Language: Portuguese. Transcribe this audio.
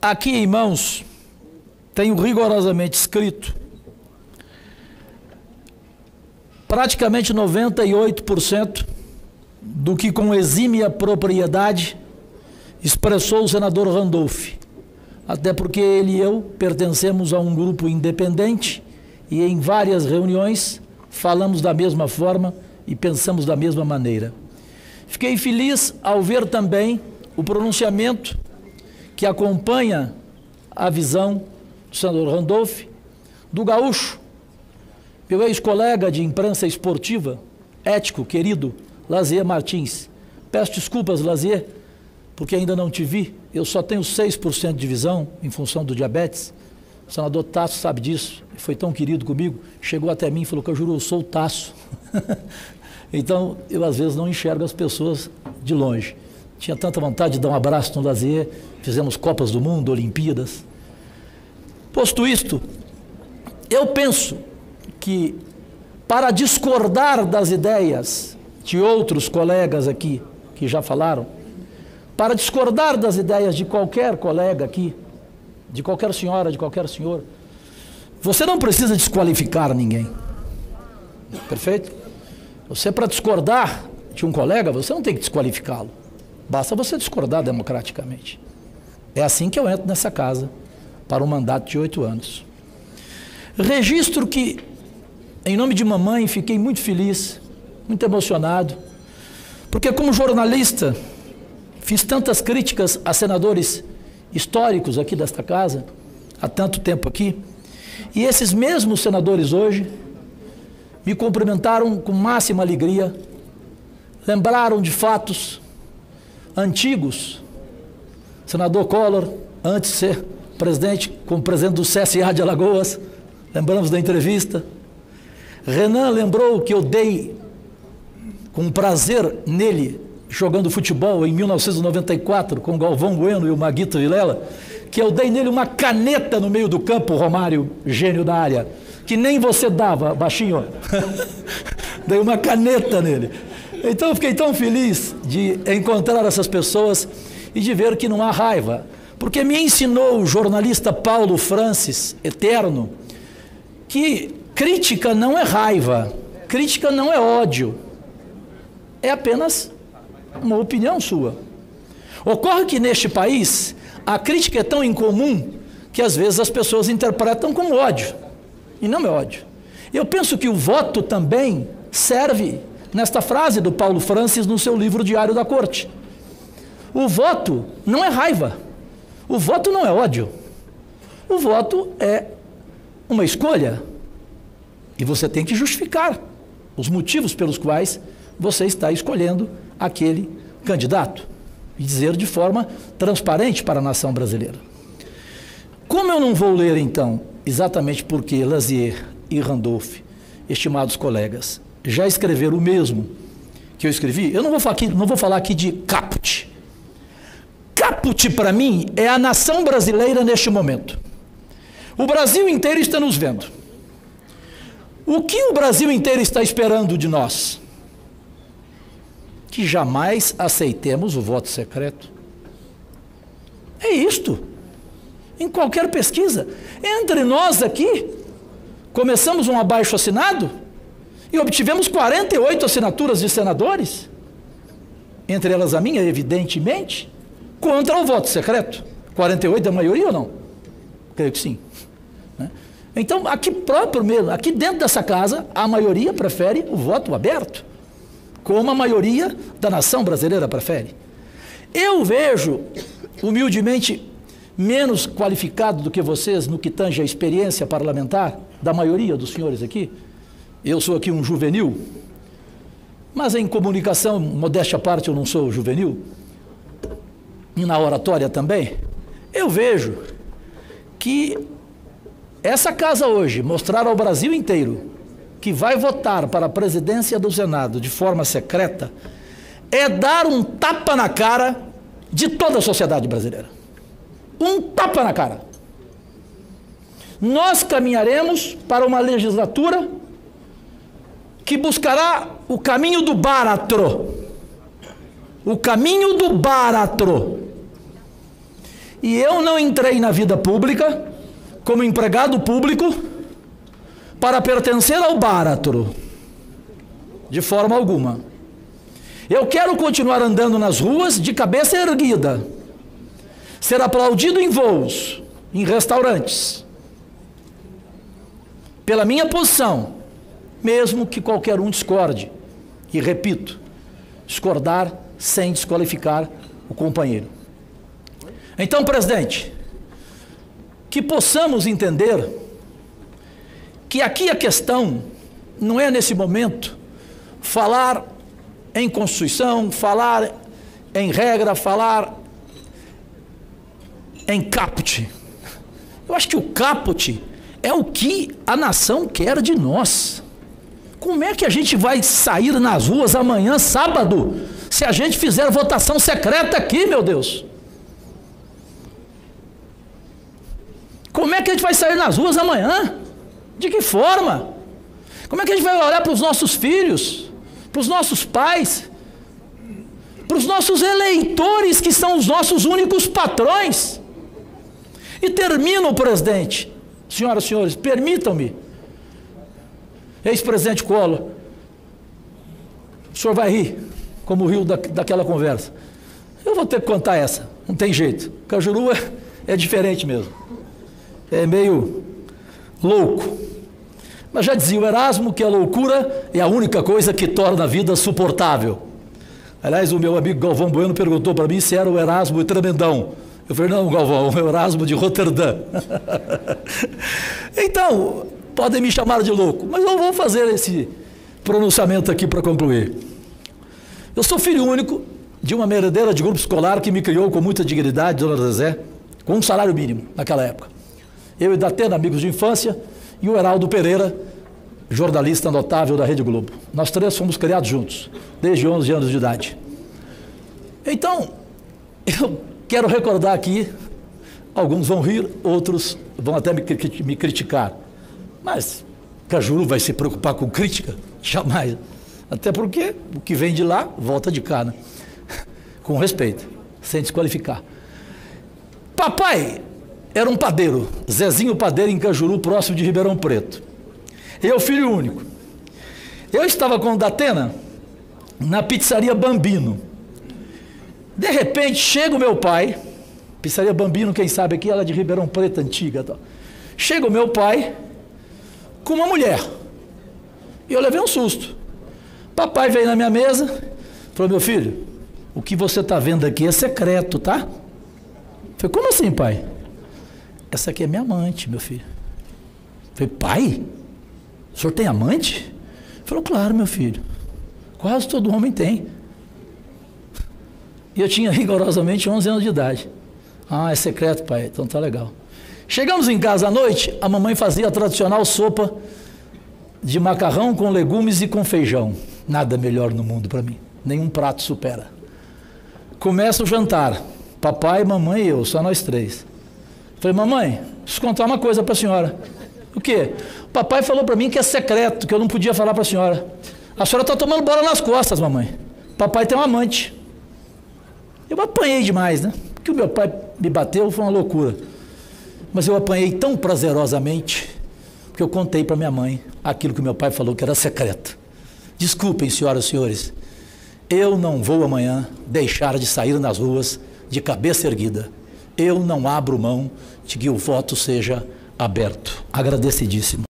aqui em mãos, tenho rigorosamente escrito praticamente 98% do que com exímia propriedade expressou o senador Randolph. Até porque ele e eu pertencemos a um grupo independente e em várias reuniões falamos da mesma forma e pensamos da mesma maneira. Fiquei feliz ao ver também o pronunciamento que acompanha a visão do senador Randolph, do gaúcho, meu ex-colega de imprensa esportiva, ético, querido, Lazier Martins. Peço desculpas, Lazier, porque ainda não te vi. Eu só tenho 6% de visão em função do diabetes. O senador Tasso sabe disso, foi tão querido comigo, chegou até mim e falou que eu juro, eu sou o Tasso. então, eu às vezes não enxergo as pessoas de longe. Tinha tanta vontade de dar um abraço no Lazier, fizemos Copas do Mundo, Olimpíadas. Posto isto, eu penso que para discordar das ideias de outros colegas aqui que já falaram, para discordar das ideias de qualquer colega aqui, de qualquer senhora, de qualquer senhor, você não precisa desqualificar ninguém. Perfeito? Você, para discordar de um colega, você não tem que desqualificá-lo. Basta você discordar democraticamente. É assim que eu entro nessa casa para um mandato de oito anos. Registro que, em nome de mamãe, fiquei muito feliz, muito emocionado, porque, como jornalista, fiz tantas críticas a senadores históricos aqui desta casa, há tanto tempo aqui, e esses mesmos senadores hoje me cumprimentaram com máxima alegria, lembraram de fatos antigos. Senador Collor, antes de ser presidente, como presidente do CSA de Alagoas, lembramos da entrevista. Renan lembrou que eu dei com prazer nele jogando futebol em 1994 com Galvão Bueno e o Maguito Vilela, que eu dei nele uma caneta no meio do campo, Romário, gênio da área, que nem você dava, baixinho. dei uma caneta nele. Então eu fiquei tão feliz de encontrar essas pessoas e de ver que não há raiva. Porque me ensinou o jornalista Paulo Francis, eterno, que crítica não é raiva, crítica não é ódio, é apenas uma opinião sua. Ocorre que neste país a crítica é tão incomum que às vezes as pessoas interpretam como ódio, e não é ódio. Eu penso que o voto também serve nesta frase do Paulo Francis no seu livro Diário da Corte. O voto não é raiva. O voto não é ódio. O voto é uma escolha. E você tem que justificar os motivos pelos quais você está escolhendo aquele candidato e dizer de forma transparente para a nação brasileira. Como eu não vou ler então exatamente porque Lazier e Randolph, estimados colegas, já escreveram o mesmo que eu escrevi, eu não vou falar aqui, não vou falar aqui de caput. Caput, para mim, é a nação brasileira neste momento. O Brasil inteiro está nos vendo. O que o Brasil inteiro está esperando de nós? Que jamais aceitemos o voto secreto. É isto. Em qualquer pesquisa. Entre nós aqui, começamos um abaixo assinado e obtivemos 48 assinaturas de senadores, entre elas a minha, evidentemente, contra o voto secreto. 48 é a maioria ou não? Creio que sim. Né? Então, aqui próprio mesmo, aqui dentro dessa casa, a maioria prefere o voto aberto, como a maioria da nação brasileira prefere. Eu vejo, humildemente, menos qualificado do que vocês no que tange a experiência parlamentar, da maioria dos senhores aqui, eu sou aqui um juvenil, mas em comunicação, modéstia à parte, eu não sou juvenil, e na oratória também, eu vejo que essa casa hoje mostrar ao Brasil inteiro que vai votar para a presidência do Senado de forma secreta é dar um tapa na cara de toda a sociedade brasileira. Um tapa na cara. Nós caminharemos para uma legislatura que buscará o caminho do báratro. O caminho do báratro. E eu não entrei na vida pública como empregado público para pertencer ao Báratro, de forma alguma. Eu quero continuar andando nas ruas de cabeça erguida, ser aplaudido em voos, em restaurantes, pela minha posição, mesmo que qualquer um discorde. E repito, discordar sem desqualificar o companheiro. Então, presidente, que possamos entender que aqui a questão não é nesse momento falar em Constituição, falar em regra, falar em caput. Eu acho que o caput é o que a nação quer de nós. Como é que a gente vai sair nas ruas amanhã, sábado, se a gente fizer votação secreta aqui, meu Deus? Como é que a gente vai sair nas ruas amanhã? De que forma? Como é que a gente vai olhar para os nossos filhos, para os nossos pais, para os nossos eleitores, que são os nossos únicos patrões? E termino, presidente, senhoras e senhores, permitam-me, ex-presidente Collor, o senhor vai rir, como riu da, daquela conversa. Eu vou ter que contar essa, não tem jeito. Cajuru é, é diferente mesmo é meio louco. Mas já dizia o Erasmo que a loucura é a única coisa que torna a vida suportável. Aliás, o meu amigo Galvão Bueno perguntou para mim se era o Erasmo tremendão. Eu falei, não, Galvão, é o Erasmo de Roterdã. então, podem me chamar de louco, mas eu vou fazer esse pronunciamento aqui para concluir. Eu sou filho único de uma merendeira de grupo escolar que me criou com muita dignidade, dona Zezé, com um salário mínimo naquela época eu e Datena, amigos de infância, e o Heraldo Pereira, jornalista notável da Rede Globo. Nós três fomos criados juntos, desde 11 anos de idade. Então, eu quero recordar aqui, alguns vão rir, outros vão até me, me criticar. Mas Cajuru vai se preocupar com crítica? Jamais. Até porque o que vem de lá, volta de cá, né? Com respeito, sem desqualificar. Papai era um padeiro, Zezinho Padeiro, em Cajuru, próximo de Ribeirão Preto. Eu, filho único. Eu estava com o Datena na pizzaria Bambino. De repente, chega o meu pai, pizzaria Bambino, quem sabe aqui, ela é de Ribeirão Preto, antiga. Tá? Chega o meu pai com uma mulher. E eu levei um susto. Papai veio na minha mesa, falou: Meu filho, o que você está vendo aqui é secreto, tá? Eu falei: Como assim, pai? Essa aqui é minha amante, meu filho. Eu falei, pai? O senhor tem amante? Ele falou, claro, meu filho. Quase todo homem tem. E eu tinha rigorosamente 11 anos de idade. Ah, é secreto, pai. Então tá legal. Chegamos em casa à noite, a mamãe fazia a tradicional sopa de macarrão com legumes e com feijão. Nada melhor no mundo para mim. Nenhum prato supera. Começa o jantar. Papai, mamãe e eu, só nós três. Falei, mamãe, preciso contar uma coisa para a senhora. O quê? O papai falou para mim que é secreto, que eu não podia falar para a senhora. A senhora está tomando bola nas costas, mamãe. Papai tem um amante. Eu apanhei demais, né? Porque o meu pai me bateu foi uma loucura. Mas eu apanhei tão prazerosamente que eu contei para minha mãe aquilo que meu pai falou que era secreto. Desculpem, senhoras e senhores, eu não vou amanhã deixar de sair nas ruas de cabeça erguida eu não abro mão de que o voto seja aberto. Agradecidíssimo.